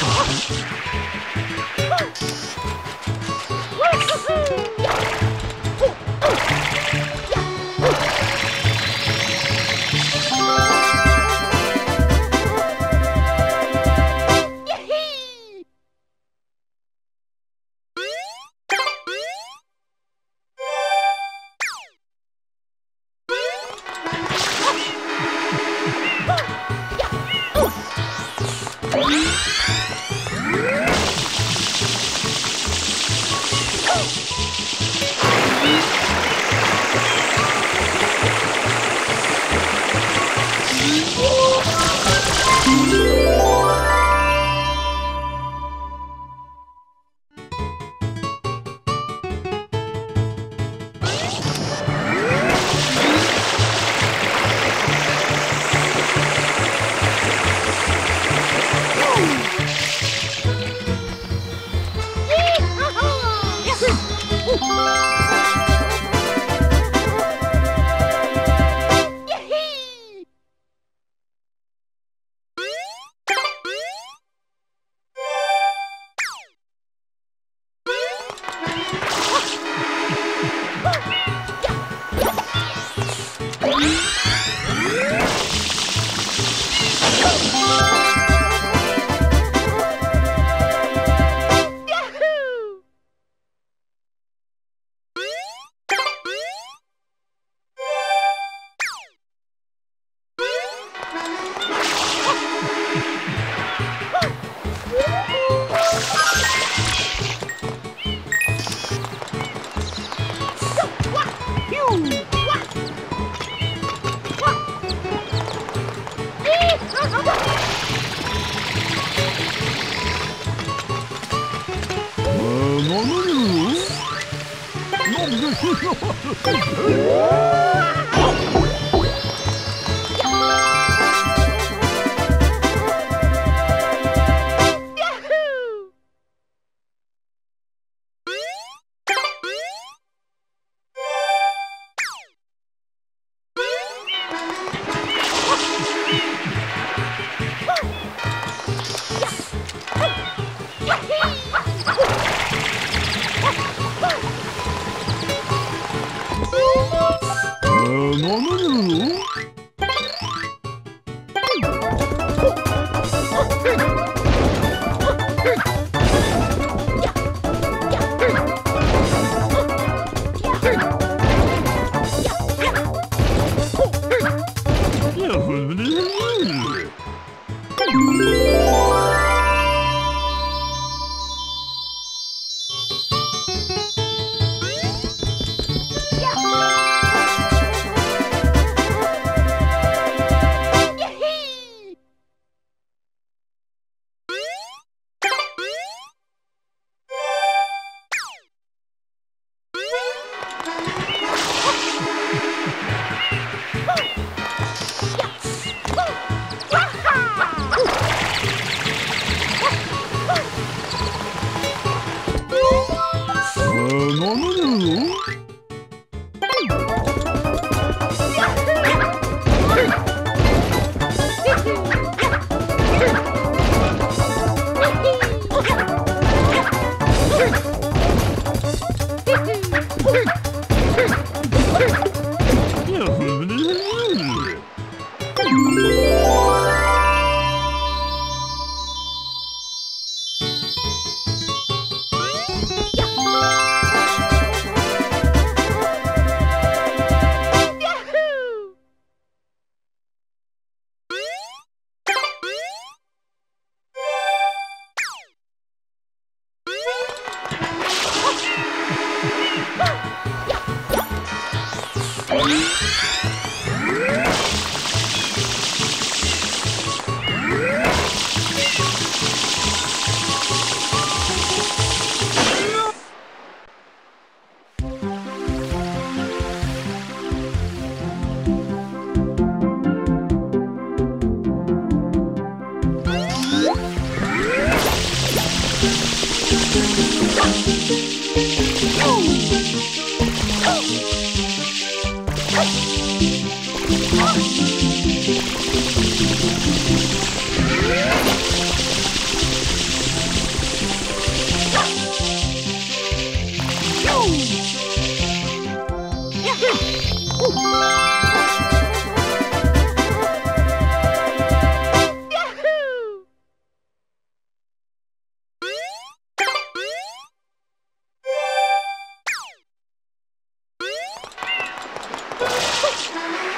Oh! Mamma, no, no. Oh!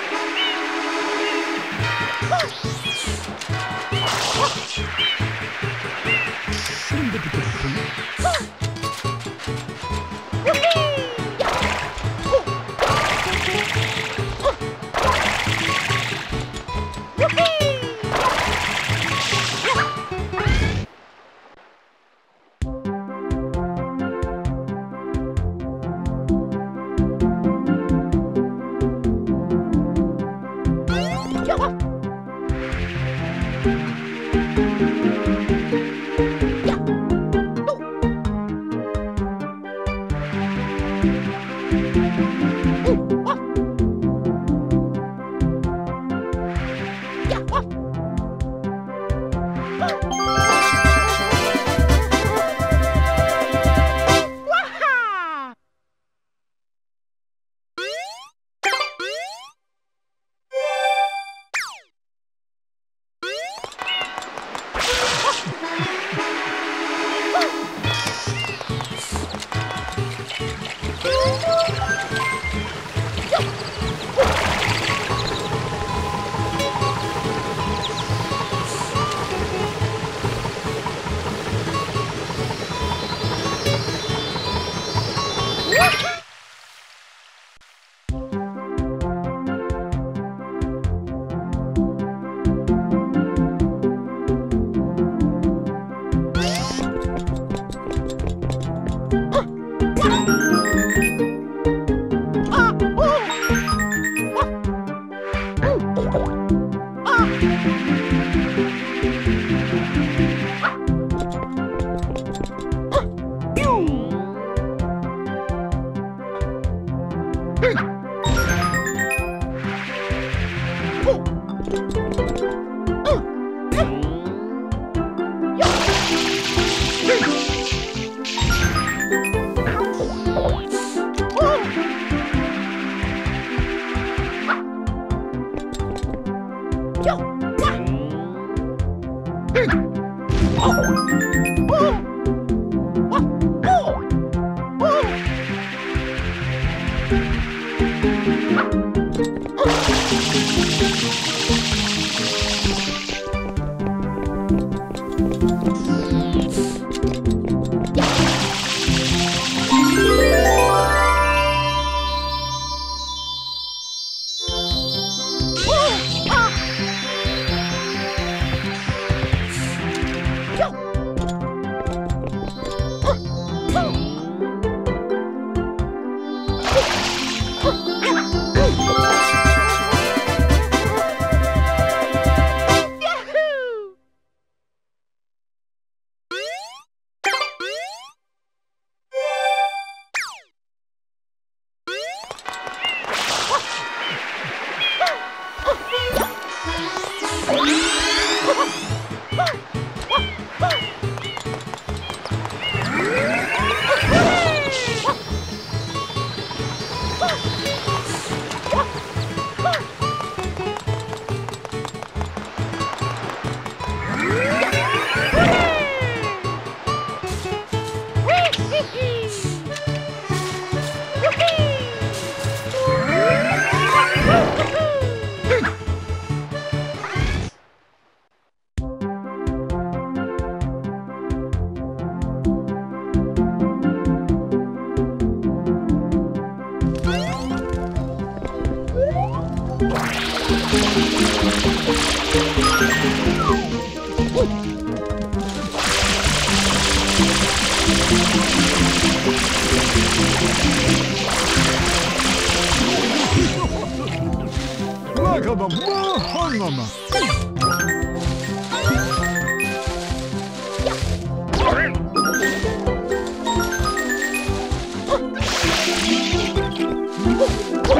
あれ?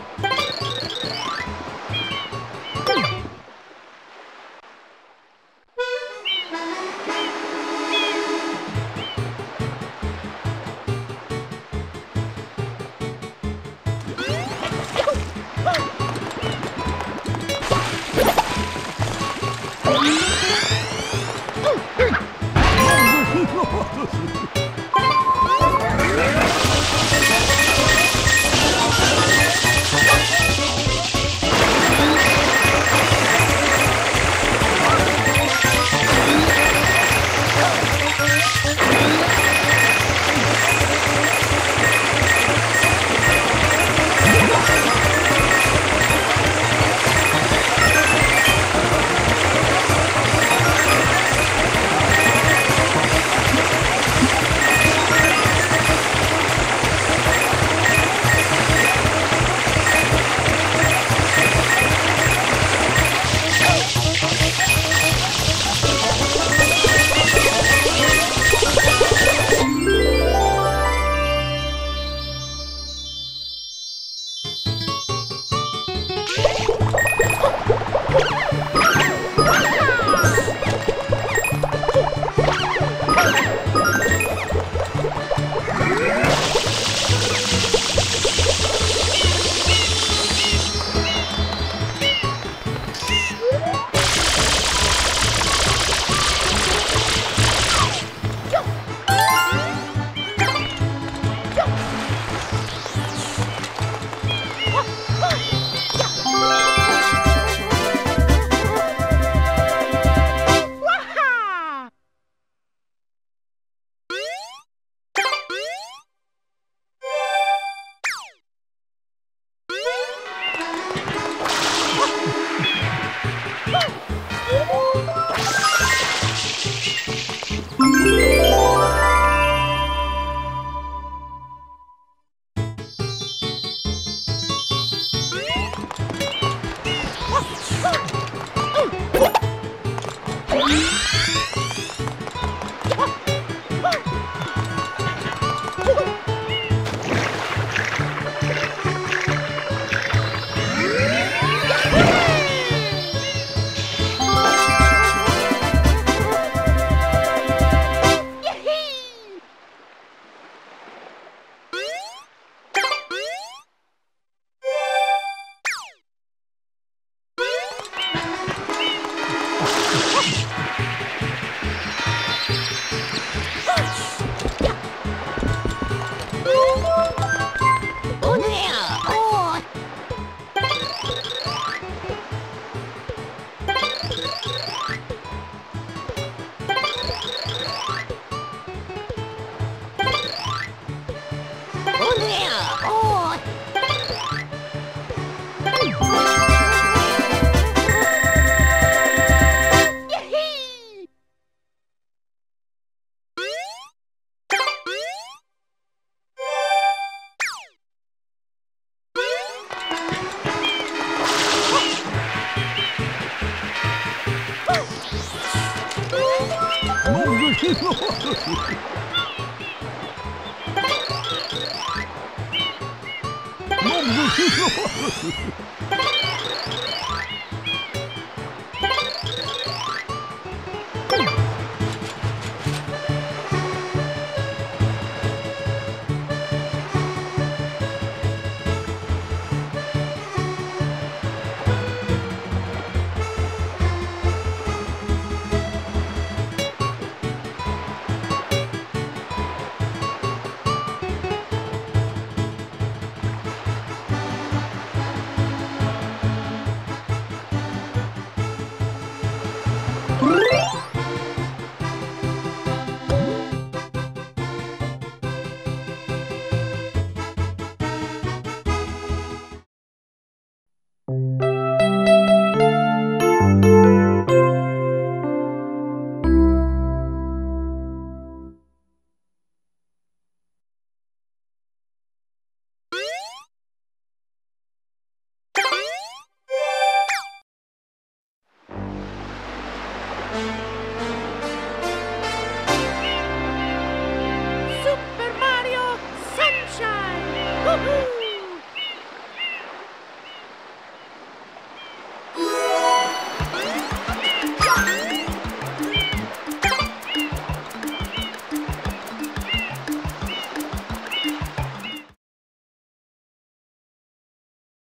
Non,